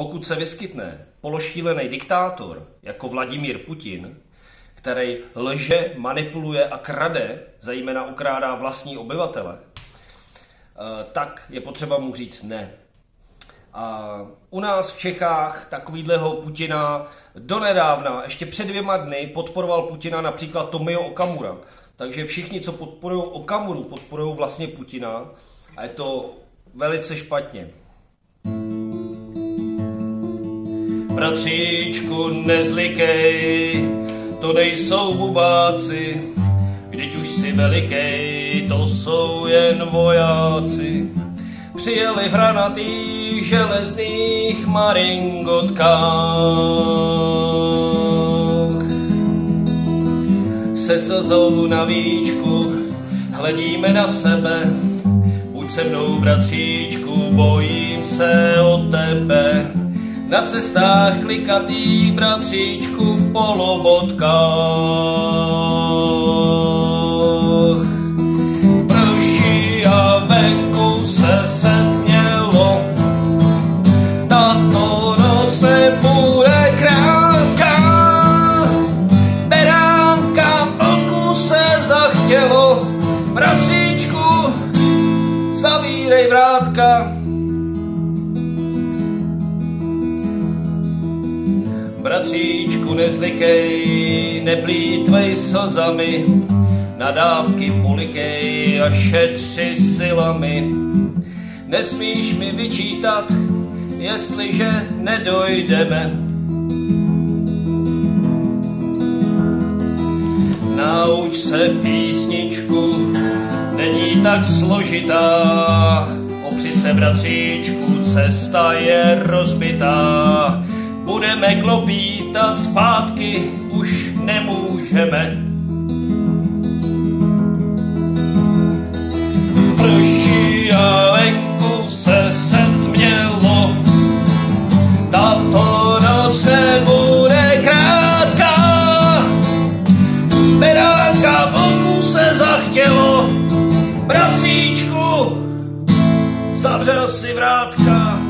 pokud se vyskytne pološílený diktátor jako Vladimír Putin, který lže, manipuluje a krade, zejména ukrádá vlastní obyvatele, eh, tak je potřeba mu říct ne. A u nás v Čechách takovýhleho Putina donedávna, ještě před dvěma dny, podporoval Putina například Tomio Okamura. Takže všichni, co podporují Okamuru, podporují vlastně Putina a je to velice špatně. Bratříčku, nezlikej, to nejsou bubáci, když už si velikej, to jsou jen vojáci. Přijeli v hranatých železných maringotkách. Se slzou na víčku hledíme na sebe, buď se mnou, bratříčku, bojím se o tebe na cestách klikatý bratříčku v polobotkách. Prší a venku se setmělo, tato noc nebude krátká. Beránka vlku se zachtělo, bratříčku, zavírej vrátka. Bratříčku, nezlikej, neplýtvej slzami, nadávky polikej a šetři silami. Nesmíš mi vyčítat, jestliže nedojdeme. Nauč se písničku, není tak složitá, opři se bratříčku, cesta je rozbitá budeme klopítat zpátky, už nemůžeme. Prší a venku se setmělo, tato noc nebude krátká. Beránka vlku se zachtělo, bratříčku, zavřel si vrátka.